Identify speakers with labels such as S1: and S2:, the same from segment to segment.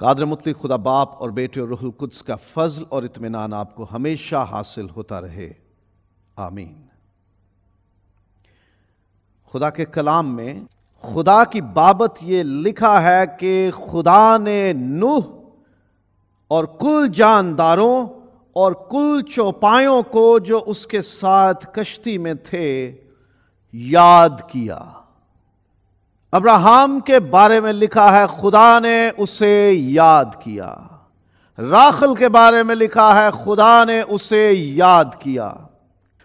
S1: कादर मुतली खुदा बाप और बेटे और रुहुल कुद्स का फजल और इत्मीनान आपको हमेशा हासिल होता रहे। आमीन। खुदा के कलाम में खुदा की बाबत ये लिखा है कि खुदा ने नूह और कुल जानदारों और कुल चौपायों को जो उसके साथ कश्ती में थे, याद किया। अब्राहम के बारे में लिखा है, खुदा ने उसे याद किया। राखल के बारे में लिखा है, खुदा ने उसे याद किया।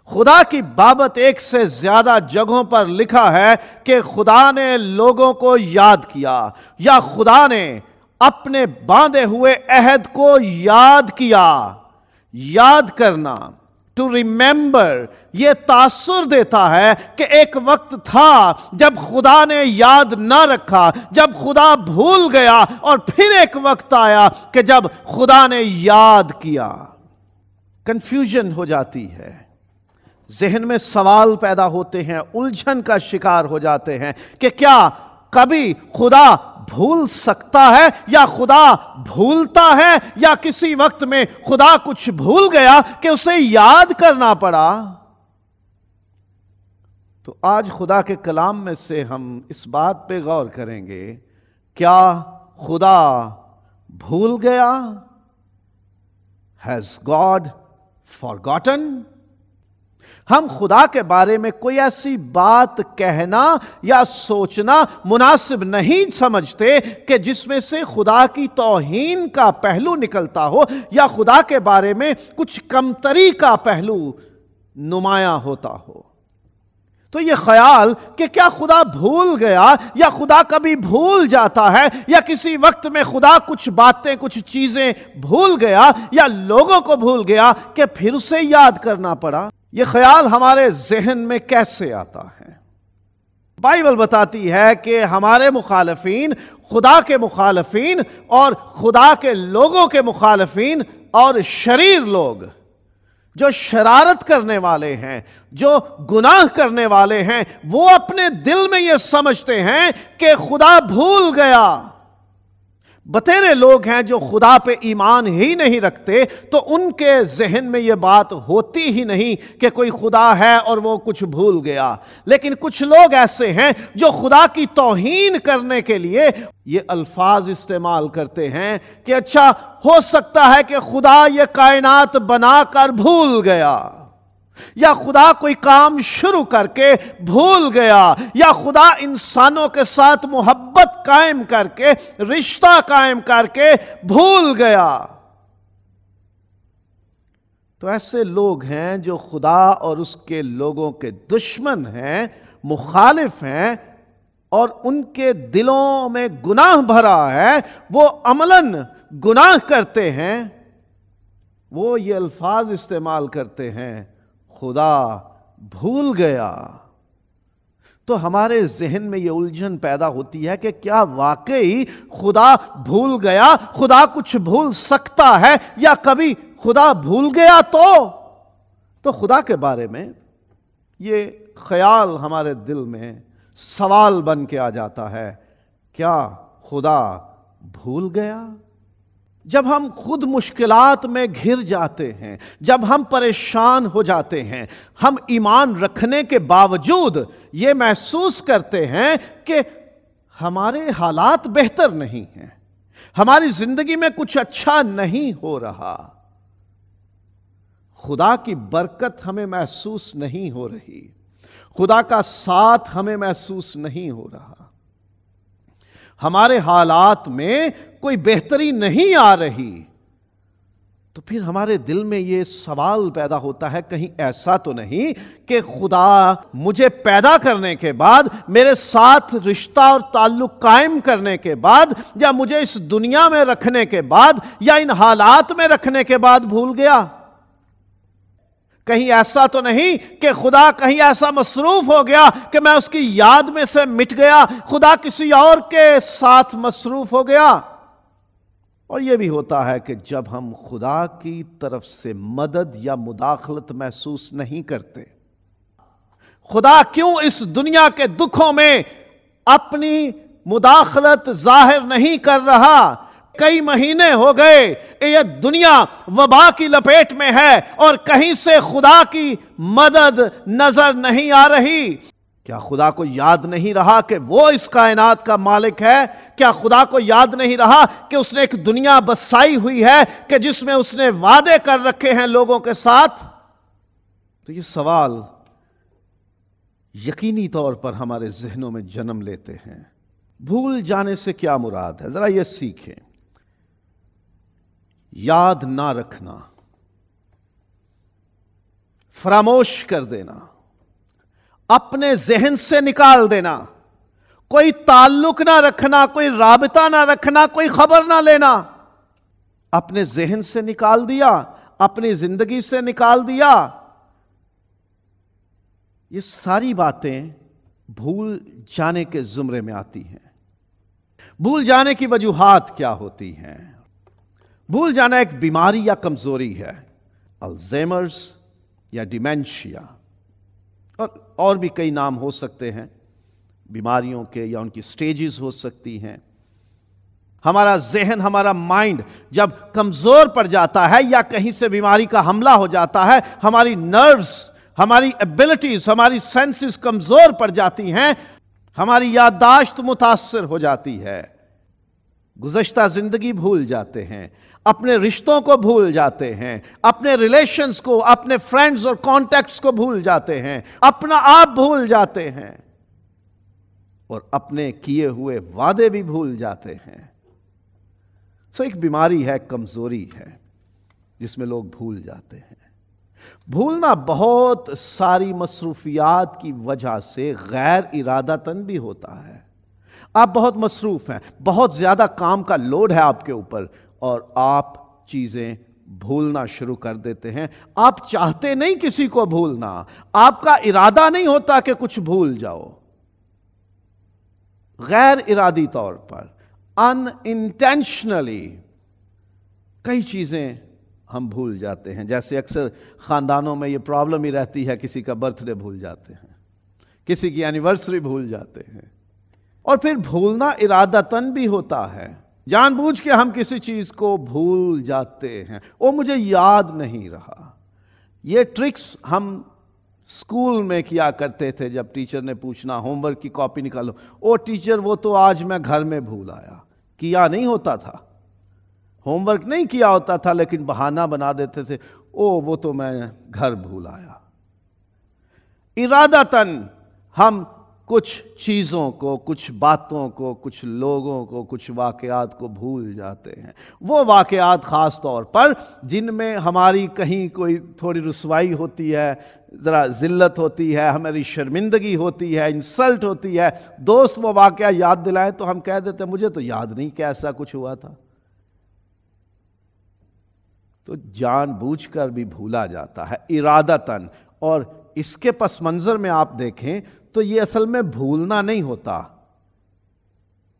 S1: खुदा की बाबत एक से ज़्यादा जगहों पर लिखा है कि खुदा ने लोगों को याद किया, या खुदा ने अपने बांधे हुए अहद को याद किया। याद करना टू रिमेंबर यह तासुर देता है कि एक वक्त था जब खुदा ने याद ना रखा, जब खुदा भूल गया और फिर एक वक्त आया कि जब खुदा ने याद किया। कंफ्यूजन हो जाती है। जहन में सवाल पैदा होते हैं, उलझन का शिकार हो जाते हैं कि क्या कभी खुदा भूल सकता है या खुदा भूलता है या किसी वक्त में खुदा कुछ भूल गया कि उसे याद करना पड़ा तो आज खुदा के कलाम में से हम इस बात पे गौर करेंगे, क्या खुदा भूल गया? हैज़ गॉड फॉर गॉटन हम खुदा के बारे में कोई ऐसी बात कहना या सोचना मुनासिब नहीं समझते कि जिसमें से खुदा की तोहीन का पहलू निकलता हो या खुदा के बारे में कुछ कमतरी का पहलू नुमाया होता हो। तो यह ख्याल कि क्या खुदा भूल गया या खुदा कभी भूल जाता है या किसी वक्त में खुदा कुछ बातें, कुछ चीज़ें भूल गया या लोगों को भूल गया कि फिर उसे याद करना पड़ा? यह ख्याल हमारे जहन में कैसे आता है? बाइबल बताती है कि हमारे मुखालफीन, खुदा के मुखालफीन और खुदा के लोगों के मुखालफीन और शरीर लोग, जो शरारत करने वाले हैं, जो गुनाह करने वाले हैं, वो अपने दिल में यह समझते हैं कि खुदा भूल गया। बतेरे लोग हैं जो खुदा पे ईमान ही नहीं रखते तो उनके जहन में यह बात होती ही नहीं कि कोई खुदा है और वो कुछ भूल गया। लेकिन कुछ लोग ऐसे हैं जो खुदा की तोहीन करने के लिए ये अल्फाज इस्तेमाल करते हैं कि अच्छा हो सकता है कि खुदा ये कायनात बनाकर भूल गया। या खुदा कोई काम शुरू करके भूल गया, या खुदा इंसानों के साथ मोहब्बत कायम करके, रिश्ता कायम करके भूल गया। तो ऐसे लोग हैं जो खुदा और उसके लोगों के दुश्मन हैं, मुखालिफ हैं, और उनके दिलों में गुनाह भरा है, वो अमलन गुनाह करते हैं, वो ये अल्फाज इस्तेमाल करते हैं। खुदा भूल गया। तो हमारे जहन में यह उलझन पैदा होती है कि क्या वाकई खुदा भूल गया, खुदा कुछ भूल सकता है या कभी खुदा भूल गया तो? तो खुदा के बारे में ये ख्याल हमारे दिल में सवाल बन के आ जाता है, क्या खुदा भूल गया? जब हम खुद मुश्किलात में घिर जाते हैं, जब हम परेशान हो जाते हैं, हम ईमान रखने के बावजूद ये महसूस करते हैं कि हमारे हालात बेहतर नहीं हैं, हमारी ज़िंदगी में कुछ अच्छा नहीं हो रहा। खुदा की बरकत हमें महसूस नहीं हो रही, खुदा का साथ हमें महसूस नहीं हो रहा। हमारे हालात में कोई बेहतरी नहीं आ रही। तो फिर हमारे दिल में यह सवाल पैदा होता है, कहीं ऐसा तो नहीं कि खुदा मुझे पैदा करने के बाद, मेरे साथ रिश्ता और ताल्लुक कायम करने के बाद, या मुझे इस दुनिया में रखने के बाद, या इन हालात में रखने के बाद भूल गया। कहीं ऐसा तो नहीं कि खुदा कहीं ऐसा मसरूफ हो गया कि मैं उसकी याद में से मिट गया, खुदा किसी और के साथ मसरूफ हो गया। और यह भी होता है कि जब हम खुदा की तरफ़ से मदद या मुदाखलत महसूस नहीं करते, खुदा क्यों इस दुनिया के दुखों में अपनी मुदाखलत ज़ाहिर नहीं कर रहा? कई महीने हो गए ये दुनिया वबा की लपेट में है और कहीं से खुदा की मदद नज़र नहीं आ रही। क्या खुदा को याद नहीं रहा कि वो इस कायनात का मालिक है? क्या खुदा को याद नहीं रहा कि उसने एक दुनिया बसाई हुई है, कि जिसमें उसने वादे कर रखे हैं लोगों के साथ? तो ये सवाल यकीनी तौर पर हमारे जहनों में जन्म लेते हैं। भूल जाने से क्या मुराद है? जरा ये सीखें। याद ना रखना, फरामोश कर देना, अपने जहन से निकाल देना, कोई ताल्लुक ना रखना, कोई राबता ना रखना, कोई खबर ना लेना। अपने जहन से निकाल दिया, अपनी ज़िंदगी से निकाल दिया। ये सारी बातें भूल जाने के जुमरे में आती हैं। भूल जाने की वजूहत क्या होती हैं? भूल जाना एक बीमारी या कमज़ोरी है अल्जेमर्स या डिमेंशिया। और और भी कई नाम हो सकते हैं, बीमारियों के या उनकी स्टेजेस हो सकती हैं। हमारा जहन, हमारा माइंड जब कमज़ोर पड़ जाता है या कहीं से बीमारी का हमला हो जाता है, हमारी नर्व्स, हमारी एबिलिटीज, हमारी सेंसेस कमज़ोर पड़ जाती हैं, हमारी याददाश्त मुतासर हो जाती है। गुजश्ता ज़िंदगी भूल जाते हैं। अपने रिश्तों को भूल जाते हैं, अपने रिलेशंस को, अपने फ्रेंड्स और कॉन्टैक्ट्स को भूल जाते हैं, अपना आप भूल जाते हैं और अपने किए हुए वादे भी भूल जाते हैं। सो एक बीमारी है, कमज़ोरी है, जिसमें लोग भूल जाते हैं। भूलना बहुत सारी मसरूफियात की वजह से गैर इरादतन भी होता है। आप बहुत मसरूफ हैं, बहुत ज़्यादा काम का लोड है आपके ऊपर और आप चीज़ें भूलना शुरू कर देते हैं। आप चाहते नहीं किसी को भूलना। आपका इरादा नहीं होता कि कुछ भूल जाओ। गैर इरादी तौर पर अनइंटेंशनली कई चीज़ें हम भूल जाते हैं। जैसे अक्सर ख़ानदानों में ये प्रॉब्लम ही रहती है, किसी का बर्थडे भूल जाते हैं, किसी की एनिवर्सरी भूल जाते हैं। और फिर भूलना इरादतन भी होता है। जानबूझ के हम किसी चीज़ को भूल जाते हैं। वो मुझे याद नहीं रहा। ये ट्रिक्स हम स्कूल में किया करते थे, जब टीचर ने पूछना होमवर्क की कॉपी निकालो। ओ टीचर वो तो आज मैं घर में भूल आया। किया नहीं होता था। होमवर्क नहीं किया होता था, लेकिन बहाना बना देते थे। ओ, वो तो मैं घर भूल आया। इरादतन हम कुछ चीज़ों को, कुछ बातों को, कुछ लोगों को, कुछ वाक़ात को भूल जाते हैं। वो वाक़ात ख़ास तौर पर जिनमें हमारी कहीं कोई थोड़ी रसवाई होती है, ज़रा ज़िल्लत होती है, हमारी शर्मिंदगी होती है, इंसल्ट होती है, दोस्त वो वाक़ याद दिलाएँ तो हम कह देते मुझे तो याद नहीं कि ऐसा कुछ हुआ था। तो जानबूझकर भी भूला जाता है, इरादतन। और इसके पस मंज़र में आप देखें तो ये असल में भूलना नहीं होता।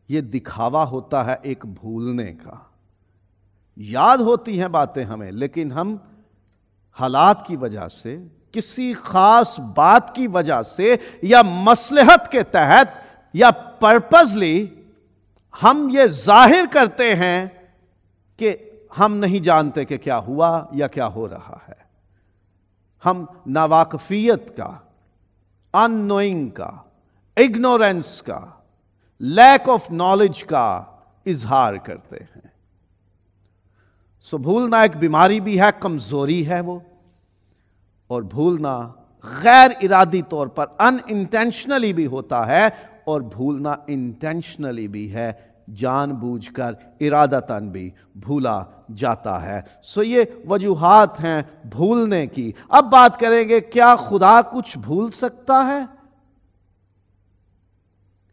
S1: ये दिखावा होता है एक भूलने का। याद होती हैं बातें हमें, लेकिन हम हालात की वजह से, किसी खास बात की वजह से, या मसलहत के तहत, या पर्पजली हम ये ज़ाहिर करते हैं कि हम नहीं जानते कि क्या हुआ या क्या हो रहा है। हम नावाकफियत का अनोइंग का इग्नोरेंस का लैक ऑफ़ नॉलेज का इजहार करते हैं सो भूलना एक बीमारी भी है कमज़ोरी है वो और भूलना गैर इरादी तौर पर अन इंटेंशनली भी होता है और भूलना इंटेंशनली भी है जानबूझकर इरादतन भी भूला जाता है। सो ये वजूहत हैं भूलने की। अब बात करेंगे, क्या खुदा कुछ भूल सकता है?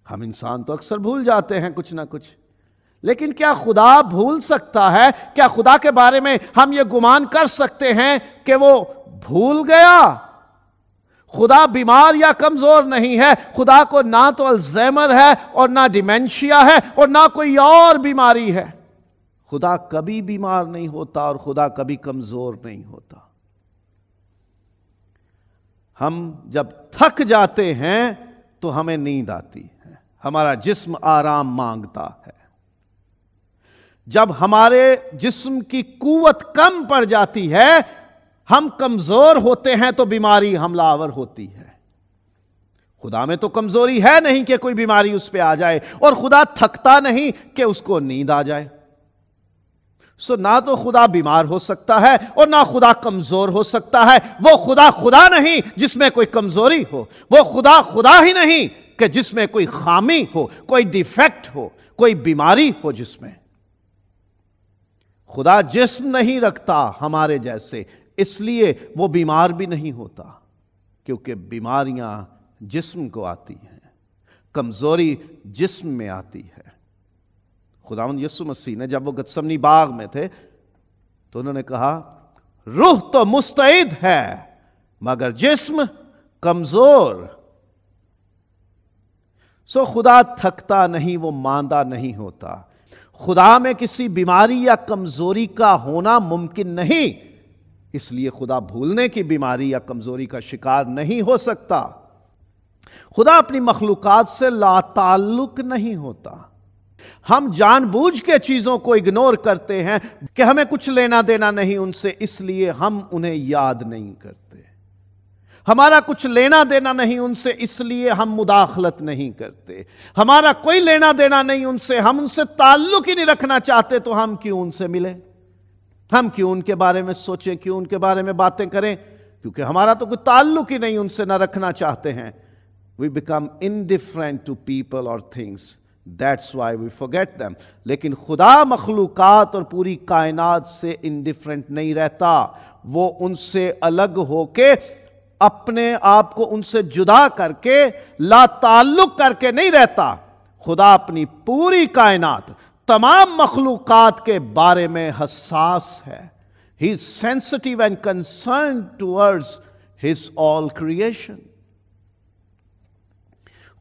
S1: हम इंसान तो अक्सर भूल जाते हैं कुछ ना कुछ। लेकिन क्या खुदा भूल सकता है? क्या खुदा के बारे में हम ये गुमान कर सकते हैं कि वो भूल गया? खुदा बीमार या कमज़ोर नहीं है। खुदा को ना तो अल्जैमर है और ना डिमेंशिया है और ना कोई और बीमारी है। खुदा कभी बीमार नहीं होता और खुदा कभी कमज़ोर नहीं होता। हम जब थक जाते हैं तो हमें नींद आती है। हमारा जिस्म आराम माँगता है। जब हमारे जिस्म की कुवत कम पड़ जाती है हम कमज़ोर होते हैं तो बीमारी हमलावर होती है। खुदा में तो कमज़ोरी है नहीं कि कोई बीमारी उस पर आ जाए और खुदा थकता नहीं कि उसको नींद आ जाए। सो ना तो खुदा बीमार हो सकता है और ना खुदा कमज़ोर हो सकता है। वो खुदा खुदा नहीं जिसमें कोई कमज़ोरी हो। वो खुदा खुदा ही नहीं कि जिसमें कोई खामी हो, कोई डिफेक्ट हो, कोई बीमारी हो जिसमें। खुदा जिस्म नहीं रखता हमारे जैसे इसलिए वो बीमार भी नहीं होता, क्योंकि बीमारियाँ जिस्म को आती हैं, कमज़ोरी जिस्म में आती है। खुदावन यसु मसीह ने जब वो गतसमनी बाग में थे तो उन्होंने कहा, रूह तो मुस्तैद है, मगर जिस्म कमज़ोर। सो खुदा थकता नहीं, वो मांदा नहीं होता। खुदा में किसी बीमारी या कमज़ोरी का होना मुमकिन नहीं। इसलिए खुदा भूलने की बीमारी या कमज़ोरी का शिकार नहीं हो सकता। खुदा अपनी मखलूकत से लाताल्लुक नहीं होता। हम जानबूझ के चीज़ों को इग्नोर करते हैं कि हमें कुछ लेना देना नहीं उनसे, इसलिए हम उन्हें याद नहीं करते। हमारा कुछ लेना देना नहीं उनसे, इसलिए हम मुदाखलत नहीं करते। हमारा कोई लेना देना नहीं उनसे, हम उनसे ताल्लुक ही नहीं रखना चाहते तो हम क्यों उनसे मिले? हम क्यों उनके बारे में सोचें, क्यों उनके बारे में बातें करें? क्योंकि हमारा तो कोई ताल्लुक ही नहीं उनसे ना रखना चाहते हैं। We become indifferent to people और things that's why we forget them लेकिन खुदा मखलूकत और पूरी कायनात से इनडिफरेंट नहीं रहता। वो उनसे अलग होके, अपने आप को उनसे जुदा करके ला ताल्लुक करके नहीं रहता। खुदा अपनी पूरी कायनात तमाम मखलूकत के बारे में हसास है। He sensitive and concern towards his all creation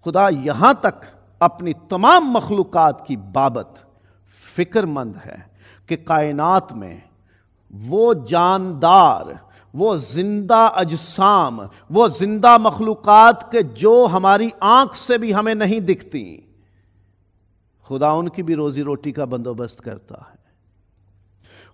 S1: खुदा यहाँ तक अपनी तमाम मखलूकत की बाबत फिक्रमंद है कि कायनात में वो जानदार, वो ज़िंदा अजसाम, वो ज़िंदा मखलूकत के जो हमारी आँख से भी हमें नहीं दिखती खुदा उनकी भी रोजी रोटी का बंदोबस्त करता है।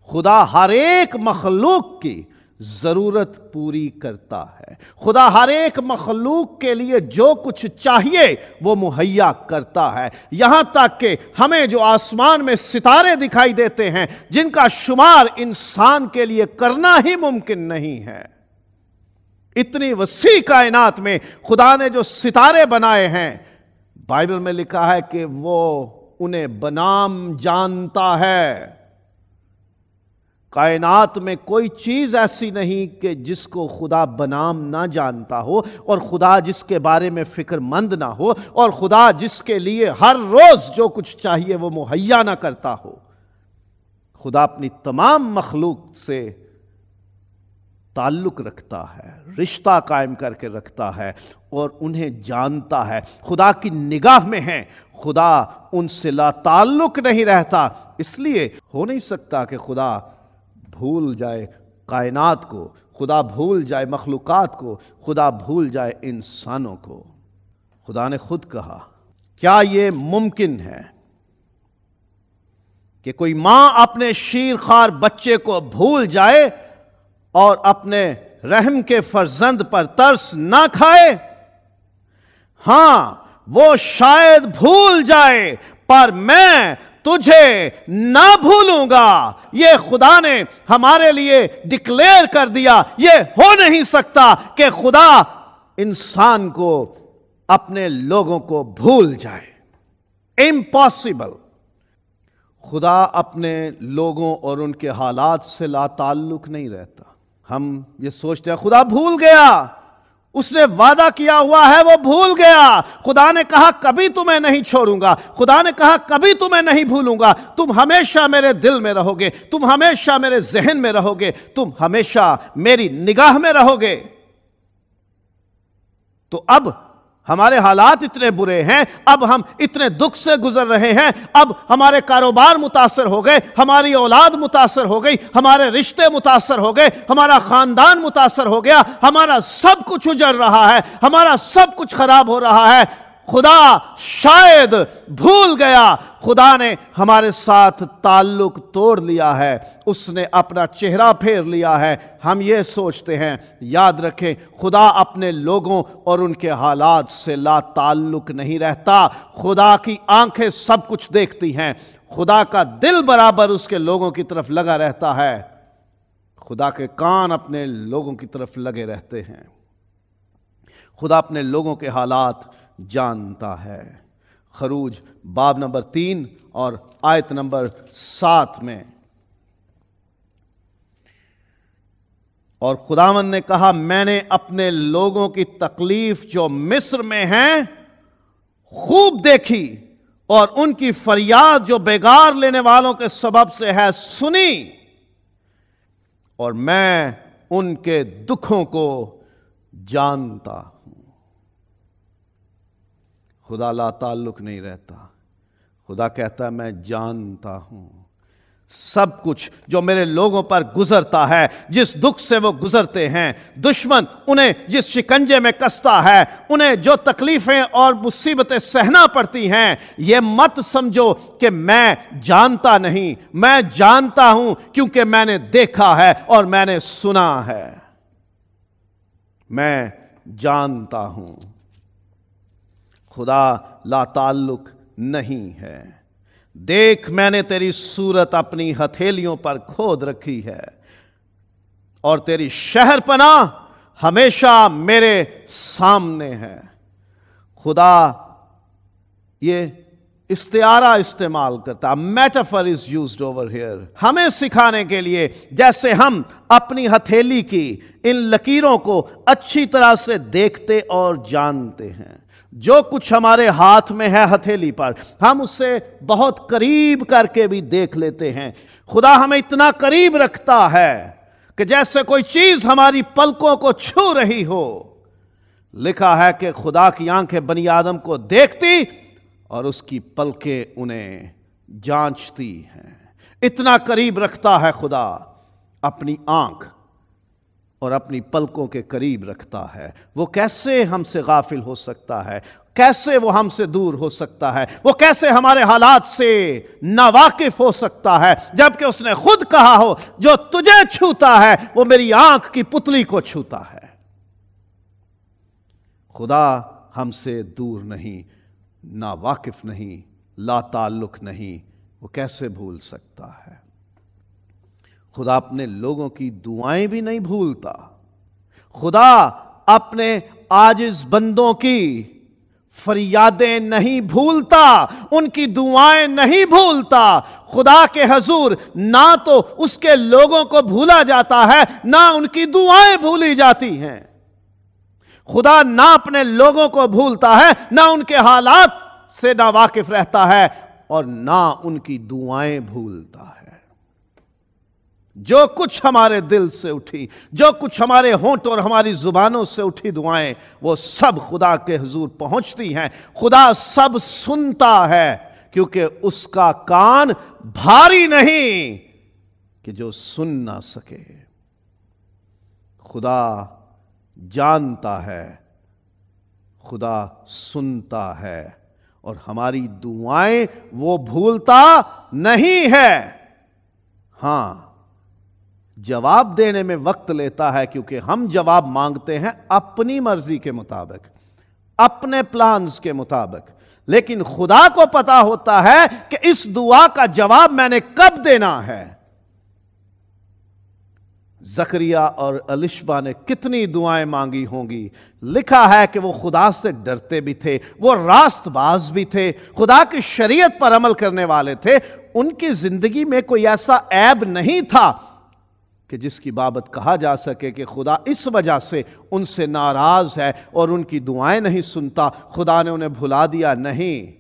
S1: खुदा हर एक मखलूक की ज़रूरत पूरी करता है। खुदा हर एक मखलूक के लिए जो कुछ चाहिए, वो मुहैया करता है। यहाँ तक कि हमें जो आसमान में सितारे दिखाई देते हैं, जिनका शुमार इंसान के लिए करना ही मुमकिन नहीं है। इतनी वसी कायनात में खुदा ने जो सितारे बनाए हैं, बाइबल में लिखा है कि वो उन्हें बनाम जानता है। कायनात में कोई चीज़ ऐसी नहीं कि जिसको खुदा बनाम ना जानता हो और खुदा जिसके बारे में फिक्रमंद ना हो और खुदा जिसके लिए हर रोज जो कुछ चाहिए वो मुहैया ना करता हो। खुदा अपनी तमाम मखलूक से ताल्लुक रखता है, रिश्ता कायम करके रखता है और उन्हें जानता है। खुदा की निगाह में है खुदा उनसे ला ताल्लुक नहीं रहता। इसलिए हो नहीं सकता कि खुदा भूल जाए कायनात को, खुदा भूल जाए मखलूक़ात को, खुदा भूल जाए इंसानों को। खुदा ने खुद कहा, क्या ये मुमकिन है कि कोई माँ अपने शीर खार बच्चे को भूल जाए और अपने रहम के फर्जंद पर तरस ना खाए? हाँ वो शायद भूल जाए, पर मैं तुझे ना भूलूँगा। ये खुदा ने हमारे लिए डिक्लेयर कर दिया। ये हो नहीं सकता कि खुदा इंसान को अपने लोगों को भूल जाए। इम्पॉसिबल खुदा अपने लोगों और उनके हालात से लाताल्लुक नहीं रहता। हम ये सोचते हैं, खुदा भूल गया। उसने वादा किया हुआ है, वो भूल गया। खुदा ने कहा, कभी तुम्हें नहीं छोड़ूँगा। खुदा ने कहा, कभी तुम्हें नहीं भूलूँगा। तुम हमेशा मेरे दिल में रहोगे। तुम हमेशा मेरे जहन में रहोगे। तुम हमेशा मेरी निगाह में रहोगे। तो अब हमारे हालात इतने बुरे हैं, अब हम इतने दुख से गुजर रहे हैं, अब हमारे कारोबार मुतासर हो गए, हमारी औलाद मुतासर हो गई, हमारे रिश्ते मुतासर हो गए, हमारा खानदान मुतासर हो गया, हमारा सब कुछ उजड़ रहा है, हमारा सब कुछ खराब हो रहा है खुदा शायद भूल गया। खुदा ने हमारे साथ ताल्लुक तोड़ लिया है। उसने अपना चेहरा फेर लिया है। हम ये सोचते हैं, याद रखें, खुदा अपने लोगों और उनके हालात से ला ताल्लुक नहीं रहता। खुदा की आँखें सब कुछ देखती हैं। खुदा का दिल बराबर उसके लोगों की तरफ़ लगा रहता है। खुदा के कान अपने लोगों की तरफ़ लगे रहते हैं। खुदा अपने लोगों के हालात जानता है। खरूज बाब नंबर तीन और आयत नंबर सात में। और खुदावन ने कहा, मैंने अपने लोगों की तकलीफ़ जो मिस्र में है, खूब देखी और उनकी फरियाद जो बेगार लेने वालों के सबब से है, सुनी। और मैं उनके दुखों को जानता खुदा ला ताल्लुक नहीं रहता। खुदा कहता है, मैं जानता हूँ। सब कुछ जो मेरे लोगों पर गुजरता है, जिस दुख से वो गुजरते हैं, दुश्मन उन्हें जिस शिकंजे में कसता है, उन्हें जो तकलीफें और मुसीबतें सहना पड़ती हैं, ये मत समझो कि मैं जानता नहीं। मैं जानता हूँ क्योंकि मैंने देखा है और मैंने सुना है। मैं जानता हूँ। खुदा ला ताल्लुक नहीं है। देख, मैंने तेरी सूरत अपनी हथेलियों पर खोद रखी है और तेरी शहर पना हमेशा मेरे सामने है। खुदा ये इस्तारा इस्तेमाल करता। Metaphor is used over here हमें सिखाने के लिए जैसे हम अपनी हथेली की इन लकीरों को अच्छी तरह से देखते और जानते हैं। जो कुछ हमारे हाथ में है हथेली पर, हम उससे बहुत करीब करके भी देख लेते हैं। खुदा हमें इतना करीब रखता है कि जैसे कोई चीज़ हमारी पलकों को छू रही हो। लिखा है कि खुदा की आँखें बनी आदम को देखती और उसकी पलकें उन्हें जांचती हैं। इतना करीब रखता है खुदा अपनी आँख और अपनी पलकों के करीब रखता है। वो कैसे हमसे गाफिल हो सकता है? कैसे वो हमसे दूर हो सकता है? वो कैसे हमारे हालात से नावाकिफ हो सकता है? जबकि उसने खुद कहा हो, जो तुझे छूता है, वो मेरी आँख की पुतली को छूता है। खुदा हमसे दूर नहीं ना वाकिफ नहीं ला ताल्लुक नहीं, वो कैसे भूल सकता है? खुदा अपने लोगों की दुआएँ भी नहीं भूलता। खुदा अपने आजिज बंदों की फरियादें नहीं भूलता, उनकी दुआएँ नहीं भूलता। खुदा के हजूर, ना तो उसके लोगों को भूला जाता है, ना उनकी दुआएँ भूली जाती हैं। खुदा ना अपने लोगों को भूलता है, ना उनके हालात से ना वाकिफ रहता है और ना उनकी दुआएँ भूलता है। जो कुछ हमारे दिल से उठी, जो कुछ हमारे होंठ और हमारी जुबानों से उठी दुआएँ, वो सब खुदा के हजूर पहुँचती हैं। खुदा सब सुनता है, क्योंकि उसका कान भारी नहीं कि जो सुन ना सके। खुदा जानता है, खुदा सुनता है, और हमारी दुआएँ वो भूलता नहीं है। हाँ जवाब देने में वक्त लेता है क्योंकि हम जवाब मांगते हैं अपनी मर्ज़ी के मुताबिक, अपने प्लान्स के मुताबिक। लेकिन खुदा को पता होता है कि इस दुआ का जवाब मैंने कब देना है। जकरिया और अलिशबा ने कितनी दुआएँ मांगी होंगी। लिखा है कि वो खुदा से डरते भी थे, वो रास्तबाज भी थे, खुदा की शरीयत पर अमल करने वाले थे। उनकी ज़िंदगी में कोई ऐसा ऐब नहीं था कि जिसकी बाबत कहा जा सके कि खुदा इस वजह से उनसे नाराज़ है और उनकी दुआएँ नहीं सुनता, खुदा ने उन्हें भुला दिया नहीं।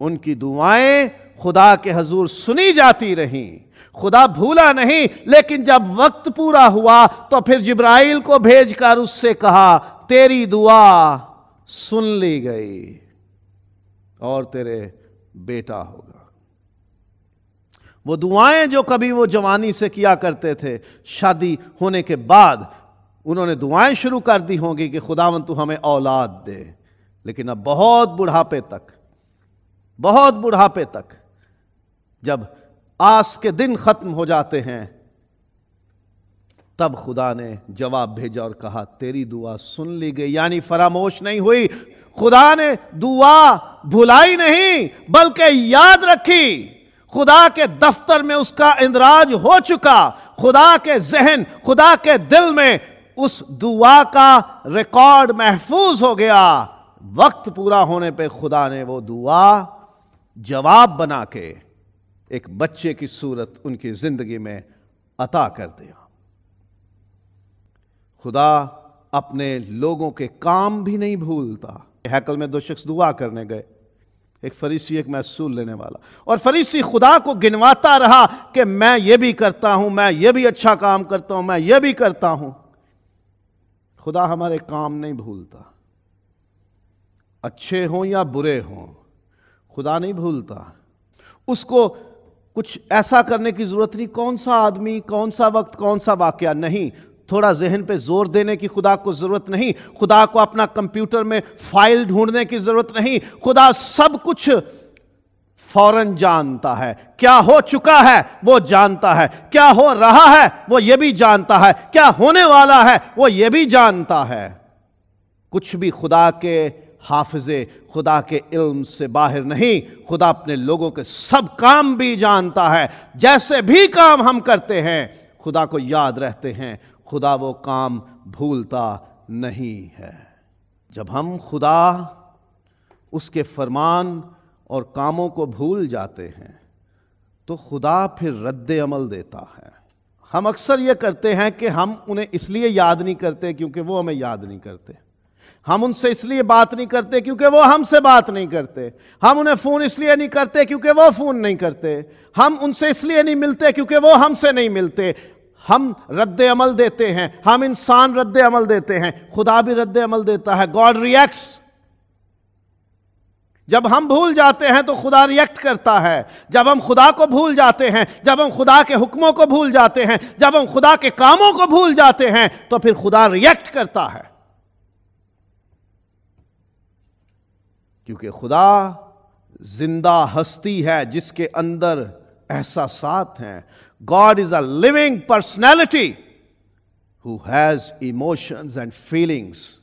S1: उनकी दुआएँ खुदा के हजूर सुनी जाती रहीं। खुदा भूला नहीं, लेकिन जब वक्त पूरा हुआ तो फिर जिब्राइल को भेजकर उससे कहा, तेरी दुआ सुन ली गई और तेरे बेटा होगा वो दुआएँ जो कभी वो जवानी से किया करते थे, शादी होने के बाद उन्होंने दुआएँ शुरू कर दी होंगी कि खुदावन तू हमें औलाद दे। लेकिन अब बहुत बुढ़ापे तक, बहुत बुढ़ापे तक जब आस के दिन खत्म हो जाते हैं, तब खुदा ने जवाब भेजा और कहा, तेरी दुआ सुन ली गई। यानी फरामोश नहीं हुई, खुदा ने दुआ भुलाई नहीं, बल्कि याद रखी। खुदा के दफ्तर में उसका इंदराज हो चुका। खुदा के जहन, खुदा के दिल में उस दुआ का रिकॉर्ड महफूज हो गया। वक्त पूरा होने पे खुदा ने वो दुआ जवाब बना के एक बच्चे की सूरत उनकी ज़िंदगी में अता कर दिया। खुदा अपने लोगों के काम भी नहीं भूलता। हैकल में दो शख्स दुआ करने गए। एक फरीसी, एक महसूल लेने वाला। और फरीसी खुदा को गिनवाता रहा कि मैं ये भी करता हूँ, मैं ये भी अच्छा काम करता हूँ, मैं ये भी करता हूँ। खुदा हमारे काम नहीं भूलता। अच्छे हों या बुरे हों, खुदा नहीं भूलता। उसको कुछ ऐसा करने की ज़रूरत नहीं, कौन सा आदमी, कौन सा वक्त, कौन सा वाक्य? नहीं थोड़ा जहन पे ज़ोर देने की खुदा को ज़रूरत नहीं, खुदा को अपना कंप्यूटर में फ़ाइल ढूँढने की ज़रूरत नहीं, खुदा सब कुछ फ़ौरन जानता है। क्या हो चुका है, वो जानता है। क्या हो रहा है, वो ये भी जानता है। क्या होने वाला है, वो ये भी जानता है। कुछ भी खुदा के हाफजे, खुदा के इल्म से बाहर नहीं, खुदा अपने लोगों के सब काम भी जानता है। जैसे भी काम हम करते हैं, खुदा को याद रहते हैं। खुदा वो काम भूलता नहीं है। जब हम खुदा, उसके फरमान और कामों को भूल जाते हैं तो खुदा फिर रद्द अमल देता है। हम अक्सर ये करते हैं कि हम उन्हें इसलिए याद नहीं करते क्योंकि वो हमें याद नहीं करते। हम उनसे इसलिए बात नहीं करते क्योंकि वो हमसे बात नहीं करते। हम उन्हें फ़ोन इसलिए नहीं करते क्योंकि वो फ़ोन नहीं करते। हम उनसे इसलिए नहीं मिलते क्योंकि वो हमसे नहीं मिलते। हम रद्द अमल देते हैं, हम इंसान रद्द अमल देते हैं, खुदा भी रद्द अमल देता है, गॉड रिएक्ट्स। जब हम भूल जाते हैं तो खुदा रिएक्ट करता है। जब हम खुदा को भूल जाते हैं, जब हम खुदा के हुक्मों को भूल जाते हैं, जब हम खुदा के कामों को भूल जाते हैं तो फिर खुदा रिएक्ट करता है। क्योंकि खुदा ज़िंदा हस्ती है, जिसके अंदर एहसास हैं। God is a living personality who has emotions and feelings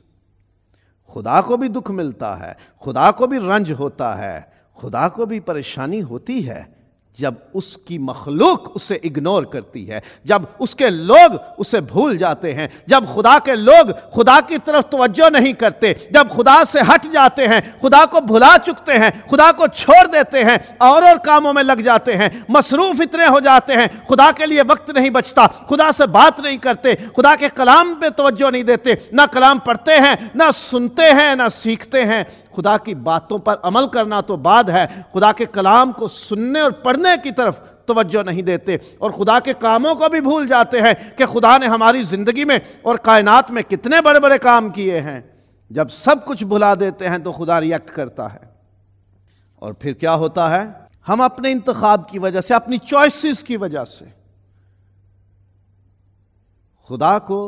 S1: खुदा को भी दुख मिलता है, खुदा को भी रंज होता है, खुदा को भी परेशानी होती है। जब उसकी मखलूक उसे इग्नोर करती है, जब उसके लोग उसे भूल जाते हैं, जब खुदा के लोग खुदा की तरफ़ तवज्जो नहीं करते, जब खुदा से हट जाते हैं, खुदा को भुला चुकते हैं, खुदा को छोड़ देते हैं, और और कामों में लग जाते हैं, मसरूफ इतने हो जाते हैं, खुदा के लिए वक्त नहीं बचता, खुदा से बात नहीं करते, खुदा के कलाम पे तवज्जो नहीं देते, ना कलाम पढ़ते हैं, ना सुनते हैं, ना सीखते हैं। खुदा की बातों पर अमल करना तो बाद है, खुदा के कलाम को सुनने और पढ़ने की तरफ़ तवज्जो नहीं देते और खुदा के कामों को भी भूल जाते हैं कि खुदा ने हमारी ज़िंदगी में और कायनात में कितने बड़े बड़े काम किए हैं। जब सब कुछ भुला देते हैं तो खुदा रिएक्ट करता है। और फिर क्या होता है? हम अपने इंतखाब की वजह से, अपनी चॉइसेस की वजह से खुदा को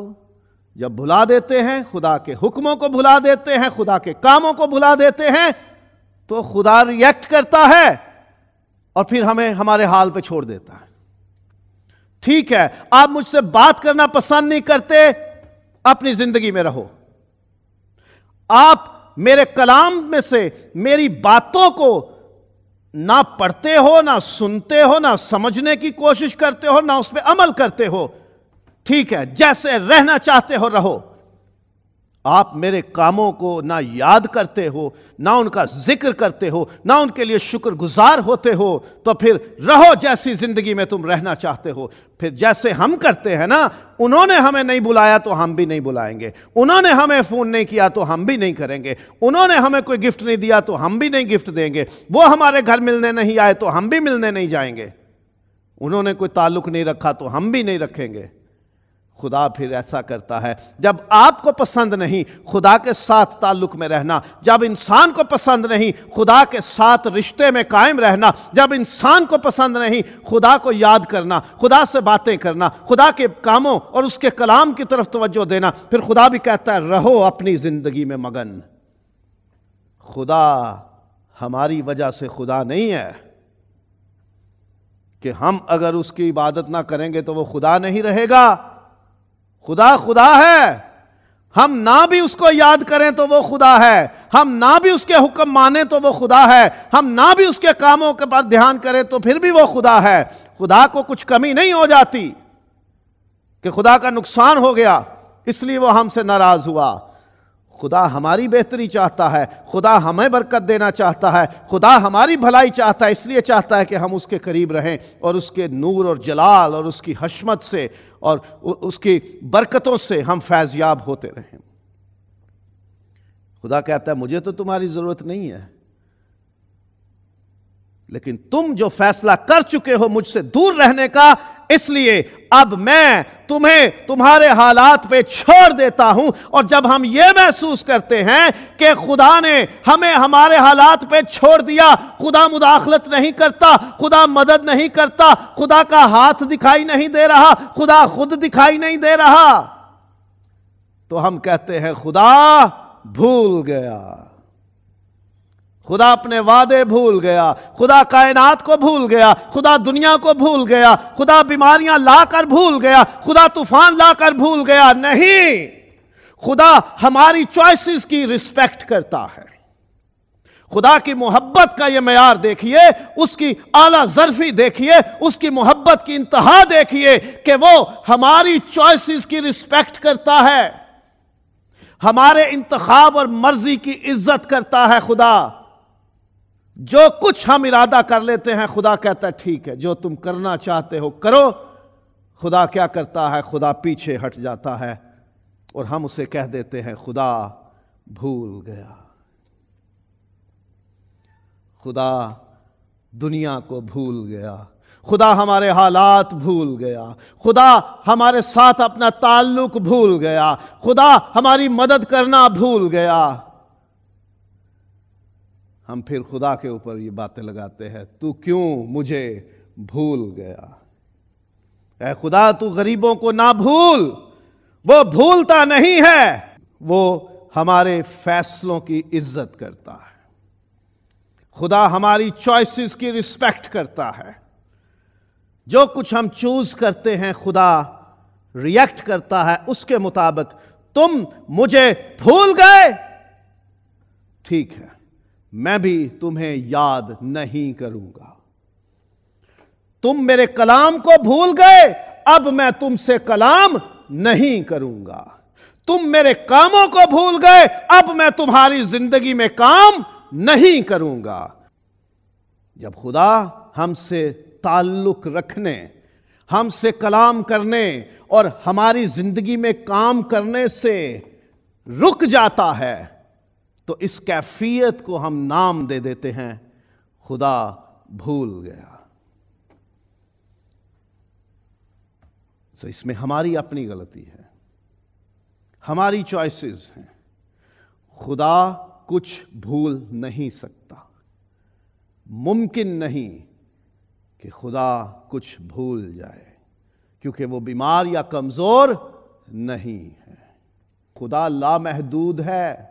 S1: जब भुला देते हैं, खुदा के हुक्मों को भुला देते हैं, खुदा के कामों को भुला देते हैं तो खुदा रिएक्ट करता है और फिर हमें हमारे हाल पे छोड़ देता है। ठीक है, आप मुझसे बात करना पसंद नहीं करते, अपनी ज़िंदगी में रहो। आप मेरे कलाम में से मेरी बातों को ना पढ़ते हो, ना सुनते हो, ना समझने की कोशिश करते हो, ना उस पर अमल करते हो ठीक है, जैसे रहना चाहते हो, रहो। आप मेरे कामों को ना याद करते हो, ना उनका ज़िक्र करते हो, ना उनके लिए शुक्रगुजार होते हो तो फिर रहो जैसी ज़िंदगी में तुम रहना चाहते हो। फिर जैसे हम करते हैं ना, उन्होंने हमें नहीं बुलाया तो हम भी नहीं बुलाएँगे। उन्होंने हमें फ़ोन नहीं किया तो हम भी नहीं करेंगे। उन्होंने हमें कोई गिफ्ट नहीं दिया तो हम भी नहीं गिफ्ट देंगे। वो हमारे घर मिलने नहीं आए तो हम भी मिलने नहीं जाएँगे। उन्होंने कोई ताल्लुक नहीं रखा तो हम भी नहीं रखेंगे। खुदा फिर ऐसा करता है। जब आपको पसंद नहीं, खुदा के साथ ताल्लुक में रहना। जब इंसान को पसंद नहीं, खुदा के साथ रिश्ते में कायम रहना। जब इंसान को पसंद नहीं, खुदा को याद करना, खुदा से बातें करना, खुदा के कामों और उसके कलाम की तरफ़ तवज्जो देना, फिर खुदा भी कहता है, रहो अपनी ज़िंदगी में मगन। खुदा हमारी वजह से खुदा नहीं है कि हम अगर उसकी इबादत ना करेंगे तो वो खुदा नहीं रहेगा। खुदा खुदा है। हम ना भी उसको याद करें तो वो खुदा है। हम ना भी उसके हुक्म माने तो वो खुदा है। हम ना भी उसके कामों के पर ध्यान करें तो फिर भी वो खुदा है। खुदा को कुछ कमी नहीं हो जाती कि खुदा का नुकसान हो गया, इसलिए वो हमसे नाराज़ हुआ। खुदा हमारी बेहतरी चाहता है, खुदा हमें बरकत देना चाहता है, खुदा हमारी भलाई चाहता है, इसलिए चाहता है कि हम उसके करीब रहें और उसके नूर और जलाल और उसकी हशमत से और उसकी बरकतों से हम फैज़याब होते रहें। खुदा कहता है, मुझे तो तुम्हारी ज़रूरत नहीं है। लेकिन तुम जो फैसला कर चुके हो मुझसे दूर रहने का इसलिए अब मैं तुम्हें तुम्हारे हालात पे छोड़ देता हूँ। और जब हम ये महसूस करते हैं कि खुदा ने हमें हमारे हालात पे छोड़ दिया, खुदा मुदाखलत नहीं करता, खुदा मदद नहीं करता, खुदा का हाथ दिखाई नहीं दे रहा, खुदा खुद दिखाई नहीं दे रहा तो हम कहते हैं, खुदा भूल गया। खुदा अपने वादे भूल गया, खुदा कायनात को भूल गया, खुदा दुनिया को भूल गया, खुदा बीमारियाँ लाकर भूल गया, खुदा तूफ़ान लाकर भूल गया, नहीं। खुदा हमारी चॉइसेस की रिस्पेक्ट करता है। खुदा की मोहब्बत का यह मैार देखिए, उसकी आला जरफी देखिए, उसकी मोहब्बत की इंतहा देखिए कि वो हमारी चॉइसेस की रिस्पेक्ट करता है। हमारे इंतखाब और मर्ज़ी की इज़्ज़त करता है खुदा। जो कुछ हम इरादा कर लेते हैं, खुदा कहता है, ठीक है, जो तुम करना चाहते हो, करो। खुदा क्या करता है? खुदा पीछे हट जाता है और हम उसे कह देते हैं, खुदा भूल गया। खुदा दुनिया को भूल गया। खुदा हमारे हालात भूल गया। खुदा हमारे साथ अपना ताल्लुक भूल गया। खुदा हमारी मदद करना भूल गया। हम फिर खुदा के ऊपर ये बातें लगाते हैं, तू क्यों मुझे भूल गया? ऐ खुदा, तू गरीबों को ना भूल। वो भूलता नहीं है। वो हमारे फैसलों की इज़्ज़त करता है। खुदा हमारी चॉइसेस की रिस्पेक्ट करता है। जो कुछ हम चूज़ करते हैं, खुदा रिएक्ट करता है। उसके मुताबिक, तुम मुझे भूल गए। ठीक है। मैं भी तुम्हें याद नहीं करूँगा। तुम मेरे कलाम को भूल गए, अब मैं तुमसे कलाम नहीं करूँगा। तुम मेरे कामों को भूल गए, अब मैं तुम्हारी ज़िंदगी में काम नहीं करूँगा। जब खुदा हमसे ताल्लुक रखने, हमसे कलाम करने और हमारी ज़िंदगी में काम करने से रुक जाता है तो इस कैफियत को हम नाम दे देते हैं खुदा भूल गया। सो so, इसमें हमारी अपनी गलती है। हमारी चॉइसेस हैं। खुदा कुछ भूल नहीं सकता। मुमकिन नहीं कि खुदा कुछ भूल जाए क्योंकि वो बीमार या कमज़ोर नहीं है। खुदा लामहदूद है।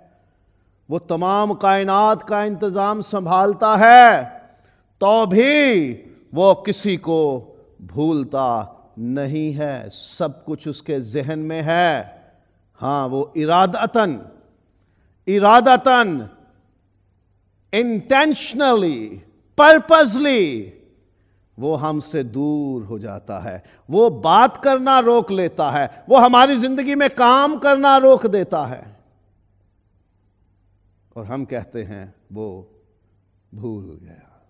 S1: वो तमाम कायनात का इंतज़ाम संभालता है तो भी वो किसी को भूलता नहीं है। सब कुछ उसके जहन में है। हाँ वो इरादतन इरादतन इंटेंशनली पर्पजली वो हमसे दूर हो जाता है। वो बात करना रोक लेता है। वो हमारी ज़िंदगी में काम करना रोक देता है। और हम कहते हैं, वो भूल गया।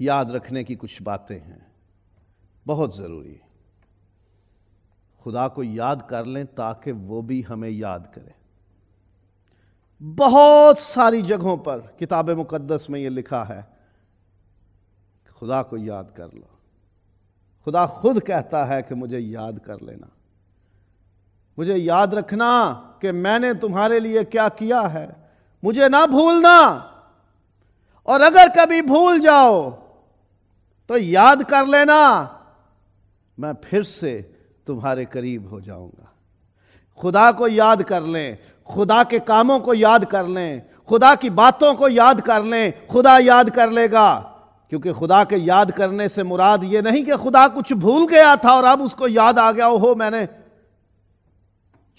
S1: याद रखने की कुछ बातें हैं, बहुत ज़रूरी। खुदा को याद कर लें ताकि वो भी हमें याद करे। बहुत सारी जगहों पर किताब मुकद्दस में ये लिखा है, खुदा को याद कर लो। खुदा खुद कहता है कि मुझे याद कर लेना। मुझे याद रखना। कि मैंने तुम्हारे लिए क्या किया है? मुझे ना भूलना। और अगर कभी भूल जाओ तो याद कर लेना, मैं फिर से तुम्हारे करीब हो जाऊँगा। खुदा को याद कर लें, खुदा के कामों को याद कर लें, खुदा की बातों को याद कर लें, खुदा याद कर लेगा। क्योंकि खुदा के याद करने से मुराद ये नहीं कि खुदा कुछ भूल गया था और अब उसको याद आ गया हो मैंने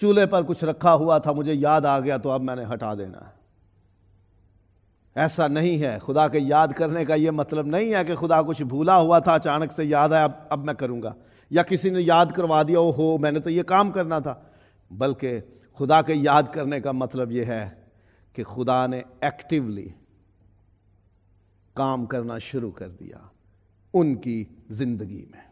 S1: चूल्हे पर कुछ रखा हुआ था मुझे याद आ गया तो अब मैंने हटा देना है। ऐसा नहीं है। खुदा के याद करने का यह मतलब नहीं है कि खुदा कुछ भूला हुआ था अचानक से याद आया अब, अब मैं करूँगा। या किसी ने याद करवा दिया हो मैंने तो ये काम करना था। बल्कि खुदा के याद करने का मतलब यह है कि खुदा ने एक्टिवली काम करना शुरू कर दिया उनकी ज़िंदगी में।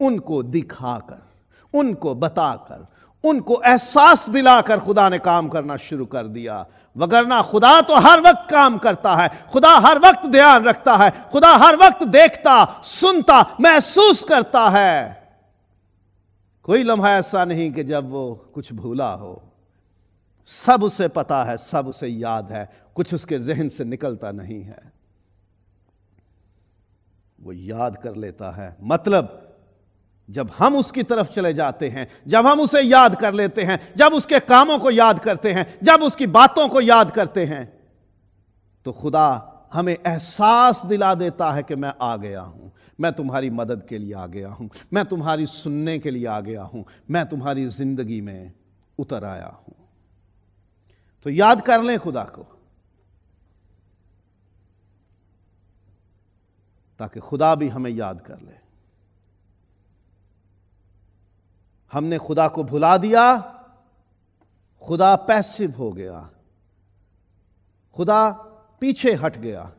S1: उनको दिखाकर उनको बताकर उनको एहसास दिलाकर खुदा ने काम करना शुरू कर दिया। वगरना खुदा तो हर वक्त काम करता है, खुदा हर वक्त ध्यान रखता है, खुदा हर वक्त देखता, सुनता, महसूस करता है। कोई लम्हा ऐसा नहीं कि जब वो कुछ भूला हो। सब उसे पता है, सब उसे याद है, कुछ उसके जहन से निकलता नहीं है। वो याद कर लेता है। मतलब जब हम उसकी तरफ़ चले जाते हैं, जब हम उसे याद कर लेते हैं, जब उसके कामों को याद करते हैं, जब उसकी बातों को याद करते हैं तो खुदा हमें एहसास दिला देता है कि मैं आ गया हूँ, मैं तुम्हारी मदद के लिए आ गया हूँ, मैं तुम्हारी सुनने के लिए आ गया हूँ, मैं तुम्हारी ज़िंदगी में उतर आया हूँ। तो याद कर लें खुदा को, ताकि खुदा भी हमें याद कर ले। हमने खुदा को भुला दिया, खुदा पैसिव हो गया, खुदा पीछे हट गया।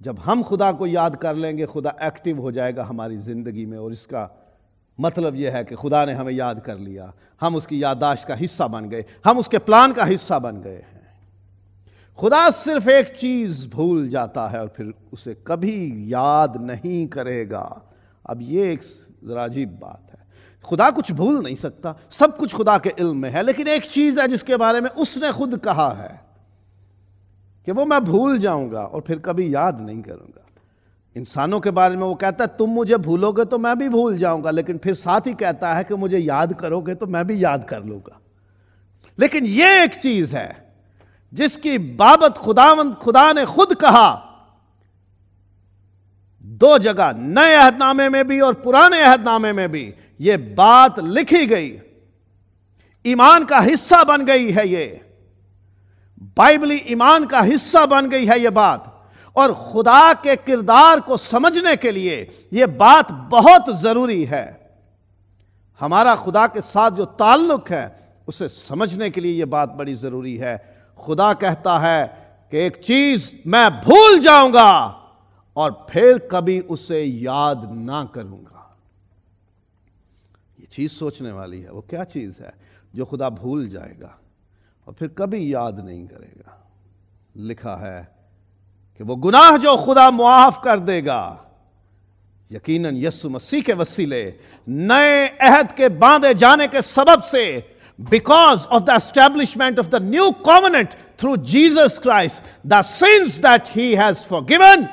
S1: जब हम खुदा को याद कर लेंगे, खुदा एक्टिव हो जाएगा हमारी ज़िंदगी में, और इसका मतलब यह है कि खुदा ने हमें याद कर लिया। हम उसकी याददाश्त का हिस्सा बन गए, हम उसके प्लान का हिस्सा बन गए हैं। खुदा सिर्फ़ एक चीज़ भूल जाता है और फिर उसे कभी याद नहीं करेगा। अब ये एक ज़रा अजीब बात है। खुदा कुछ भूल नहीं सकता। सब कुछ खुदा के इल्म में है, लेकिन एक चीज़ है जिसके बारे में उसने खुद कहा है कि वो मैं भूल जाऊँगा और फिर कभी याद नहीं करूँगा। इंसानों के बारे में वो कहता है, तुम मुझे भूलोगे तो मैं भी भूल जाऊँगा, लेकिन फिर साथ ही कहता है कि मुझे याद करोगे तो मैं भी याद कर लूँगा। लेकिन ये एक चीज़ है जिसकी बाबत खुदावंत खुदा ने खुद कहा। दो जगह, नए अहदनामे में भी और पुराने अहदनामे में भी। यह बात लिखी गई। ईमान का हिस्सा बन गई है ये। बाइबली ईमान का हिस्सा बन गई है यह बात। और खुदा के किरदार को समझने के लिए यह बात बहुत ज़रूरी है। हमारा खुदा के साथ जो ताल्लुक है, उसे समझने के लिए यह बात बड़ी ज़रूरी है। खुदा कहता है कि एक चीज़ मैं भूल जाऊँगा और फिर कभी उसे याद ना करूँगा। ये चीज़ सोचने वाली है, वो क्या चीज़ है जो खुदा भूल जाएगा और फिर कभी याद नहीं करेगा। लिखा है कि वो गुनाह जो खुदा मुआफ कर देगा, यकीनन यस्सु मसीह के वसीले, नए अहद के बांधे जाने के सबब से because of the establishment of the new covenant through Jesus Christ the sins that he has forgiven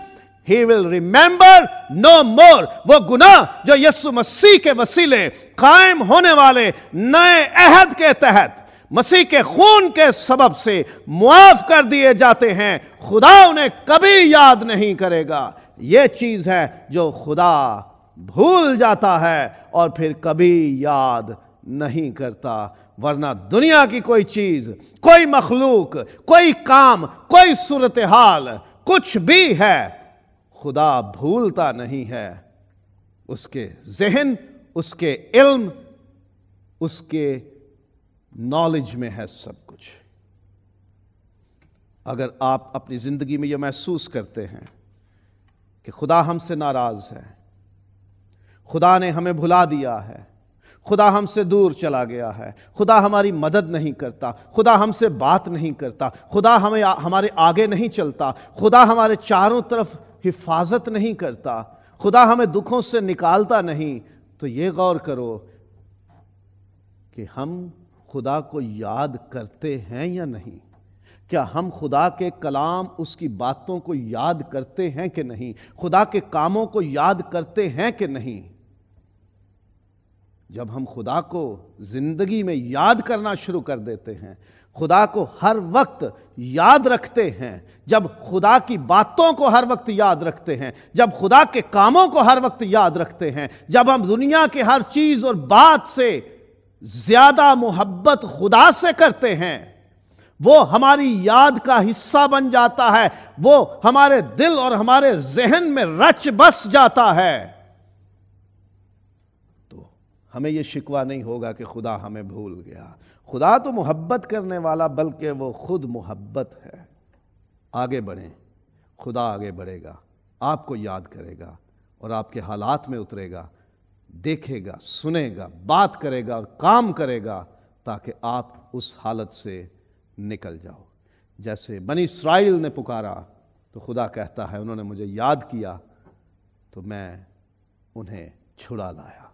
S1: he will remember no more वो गुनाह जो यस्सु मसीह के वसीले कायम होने वाले नए अहद के तहत, मसीह के खून के सबब से मुआफ कर दिए जाते हैं, खुदा उन्हें कभी याद नहीं करेगा। यह चीज़ है जो खुदा भूल जाता है और फिर कभी याद नहीं करता। वरना दुनिया की कोई चीज़, कोई मखलूक, कोई काम, कोई सूरत हाल कुछ भी है खुदा भूलता नहीं है। उसके जहन, उसके इल्म, उसके नॉलेज में है सब कुछ। अगर आप अपनी ज़िंदगी में यह महसूस करते हैं कि खुदा हमसे नाराज़ है, खुदा ने हमें भुला दिया है, खुदा हमसे दूर चला गया है, खुदा हमारी मदद नहीं करता, खुदा हमसे बात नहीं करता, खुदा हमें हमारे आगे नहीं चलता, खुदा हमारे चारों तरफ़ हिफाजत नहीं करता, खुदा हमें दुखों से निकालता नहीं तो ये गौर करो कि हम खुदा को याद करते हैं या नहीं? क्या हम खुदा के कलाम, उसकी बातों को याद करते हैं कि नहीं? खुदा के कामों को याद करते हैं कि नहीं? जब हम खुदा को ज़िंदगी में याद करना शुरू कर देते हैं खुदा को हर वक्त याद रखते हैं। जब खुदा की बातों को हर वक्त याद रखते हैं, जब खुदा के कामों को हर वक्त याद रखते हैं, जब हम दुनिया के हर चीज़ और बात से ज़्यादा मोहब्बत खुदा से करते हैं, वो हमारी याद का हिस्सा बन जाता है, वो हमारे दिल और हमारे जहन में रच बस जाता है। तो हमें यह शिकवा नहीं होगा कि खुदा हमें भूल गया। खुदा तो मोहब्बत करने वाला, बल्कि वो खुद मोहब्बत है। आगे बढ़ें। खुदा आगे बढ़ेगा, आपको याद करेगा और आपके हालात में उतरेगा, देखेगा, सुनेगा, बात करेगा और काम करेगा ताकि आप उस हालत से निकल जाओ। जैसे बनी इसराइल ने पुकारा तो खुदा कहता है, उन्होंने मुझे याद किया तो मैं उन्हें छुड़ा लाया।